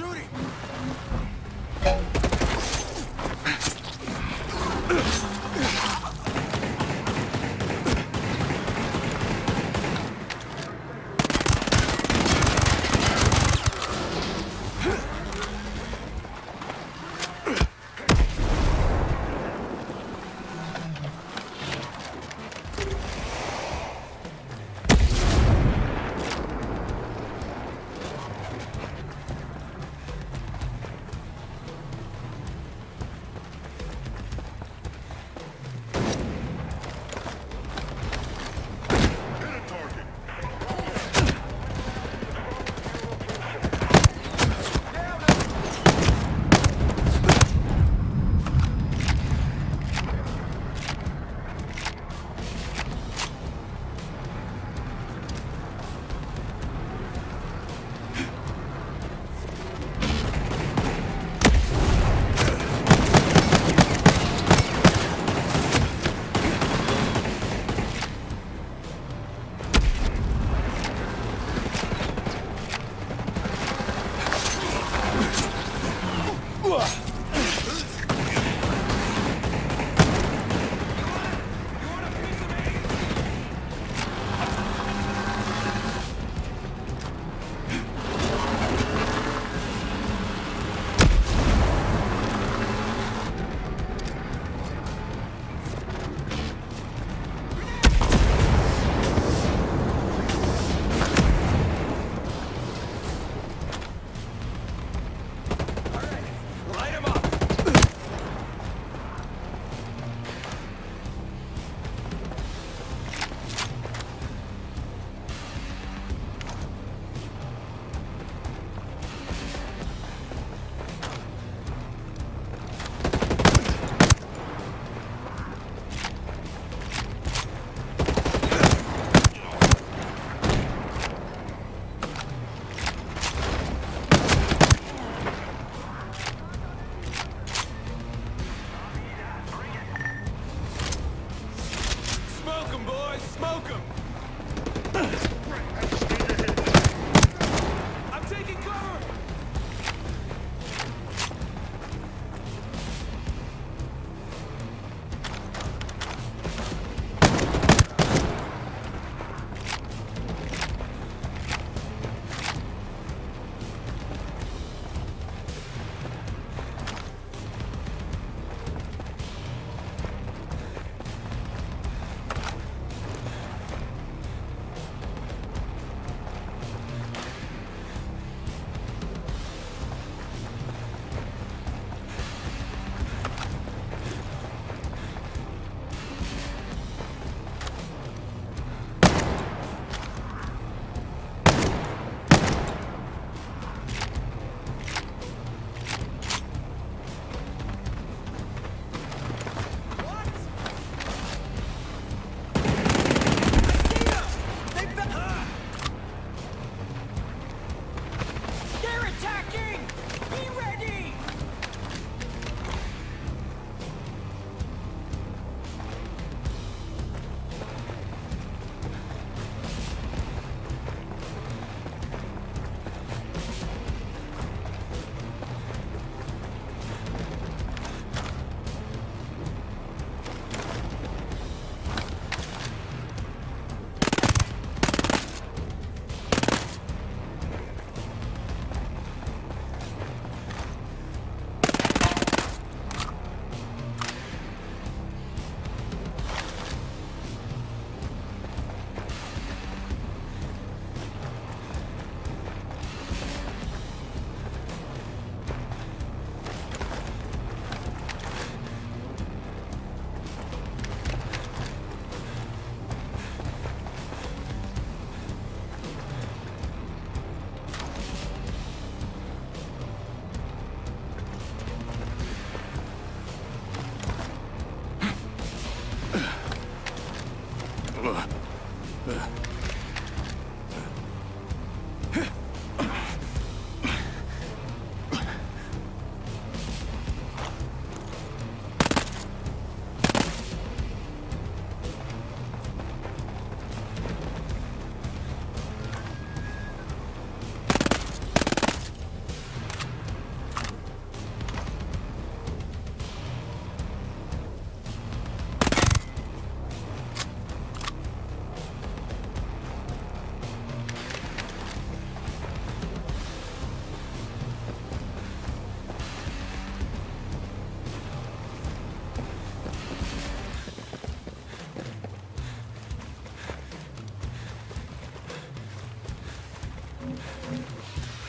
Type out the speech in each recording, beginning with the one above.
Shooting?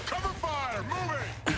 Cover fire! Moving!